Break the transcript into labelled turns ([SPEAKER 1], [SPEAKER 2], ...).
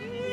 [SPEAKER 1] see.